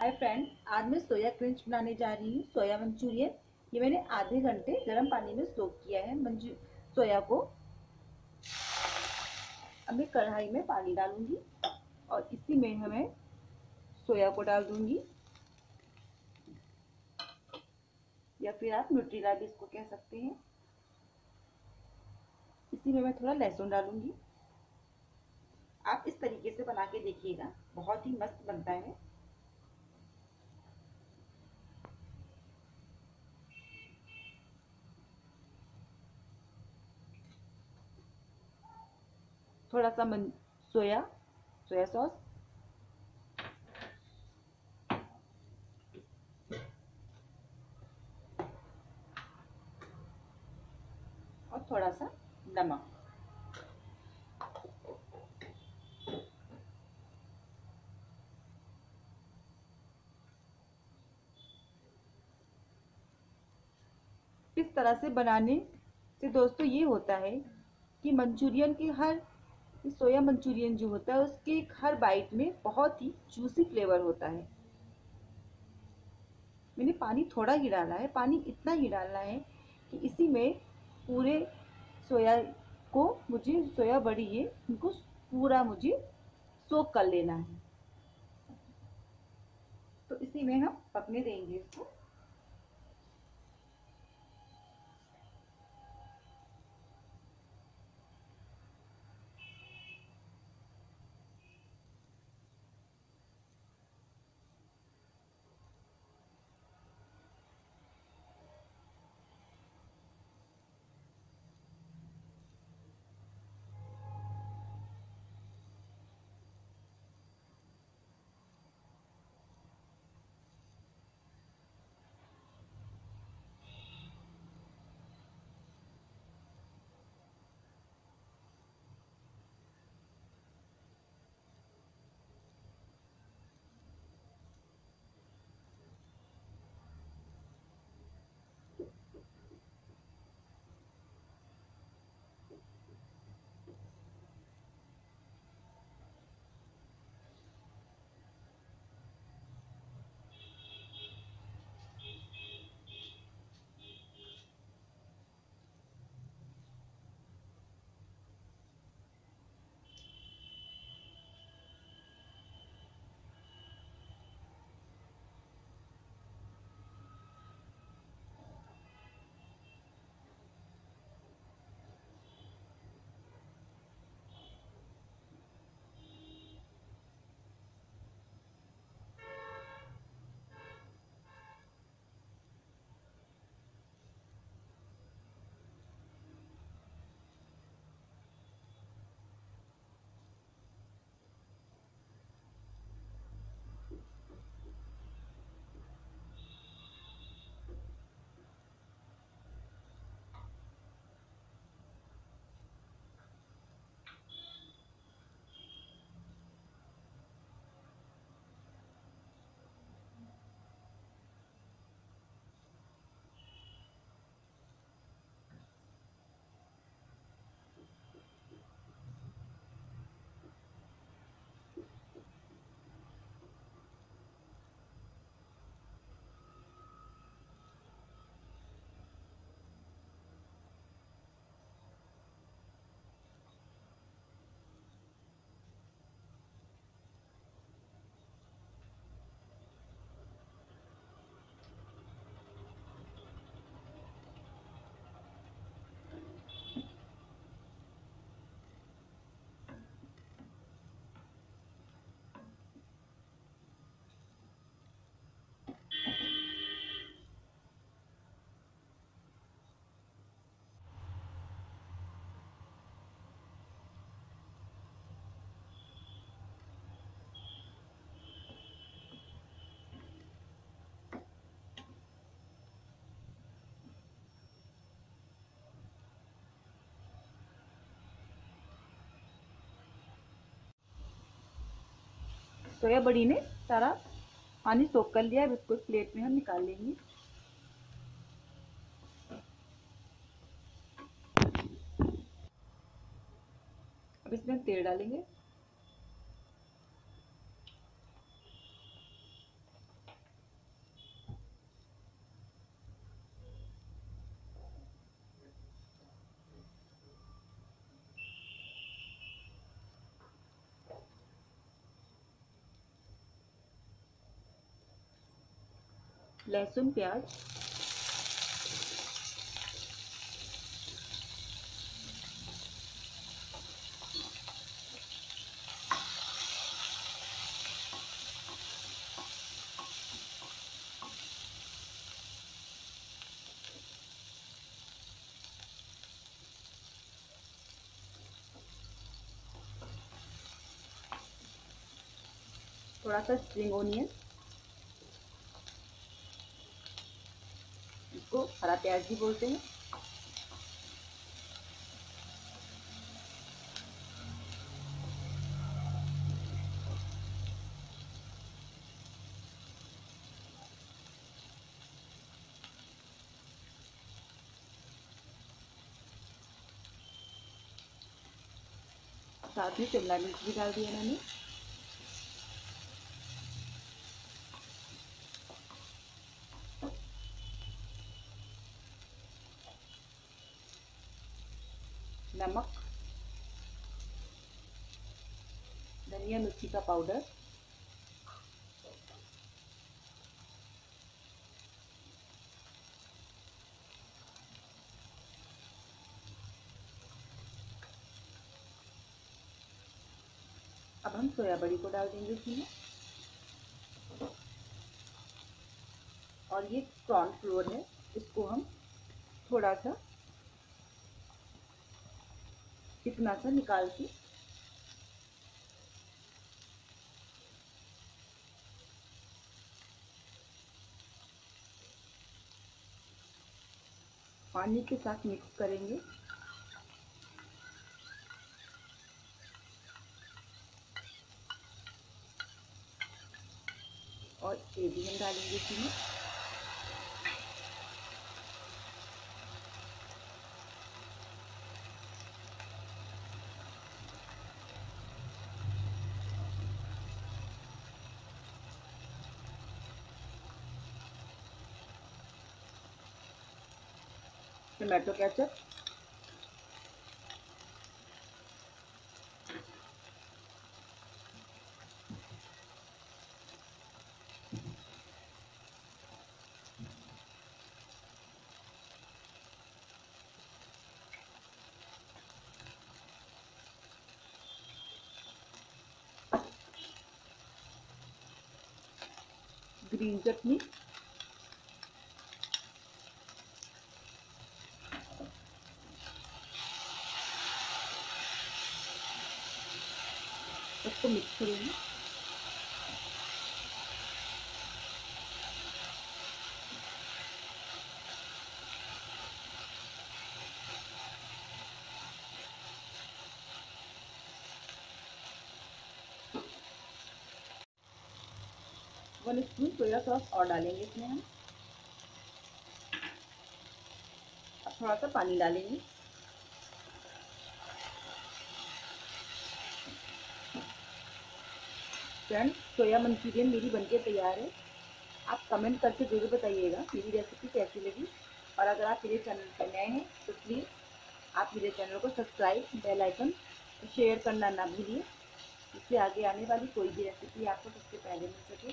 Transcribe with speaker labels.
Speaker 1: Hi friends आज मैं सोया crunch बनाने जा रही हूँ, सोया मंचूरियन। ये मैंने आधे घंटे गर्म पानी में सोक किया है मंचू सोया को। अब मैं कढ़ाई में पानी डालूँगी और इसी में हमें सोया को डाल दूँगी। या फिर आप न्यूट्रीला भी इसको कह सकते हैं। इसी में मैं थोड़ा लहसुन डालूँगी। आप इस तरीके से बना के देखिएगा, बहुत ही मस्त बनता है। थोड़ा सा मन सोया सोया सॉस. और थोड़ा सा नमक. इस तरह से बनाने से दोस्तों ये होता है कि मंचूरियन की हर सोया मंचूरियन जो होता है, उसके हर बाइट में बहुत ही जूसी फ्लेवर होता है। मैंने पानी थोड़ा ही डाला है, पानी इतना ही डालना है कि इसी में पूरे सोया को मुझे, सोया बड़ी है उनको पूरा मुझे सोक कर लेना है। तो इसी में हम पकने देंगे इसको। सोया बड़ी ने सारा पानी सोख कर लिया है इसको प्लेट में हम निकाल लेंगे। अब इसमें तेल डालेंगे। लहसुन प्याज। थोड़ा सा स्प्रिंग ओनियन इसको हरा प्याज भी बोलते हैं। साथ में शिमला मिर्च भी डाल दिया मैंने। नमक धनिया मिर्ची का पाउडर अब हम सोया बड़ी को डाल देंगे इसमें और ये कॉर्न फ्लोर है, इसको हम थोड़ा सा इतना सा निकाल के? पानी के साथ मिक्स करेंगे। और ये भी हम डालेंगे इसमें। Tomato ketchup green chutney. Mix करेंगे। वन स्पून सोया सॉस और डालेंगे इसमें हम। थोड़ा सा पानी डालेंगे। फ्रेंड सोया मंचूरियन मेरी बनके तैयार है। आप कमेंट करके ज़रूर बताइएगा, मेरी रेसिपी कैसी लगी। और अगर आप मेरे चैनल पर नए हैं तो प्लीज़ आप मेरे चैनल को सब्सक्राइब बेल आइकन शेयर करना ना भूलिए। इससे आगे आने वाली कोई भी रेसिपी आपको सबसे पहले मिल सके।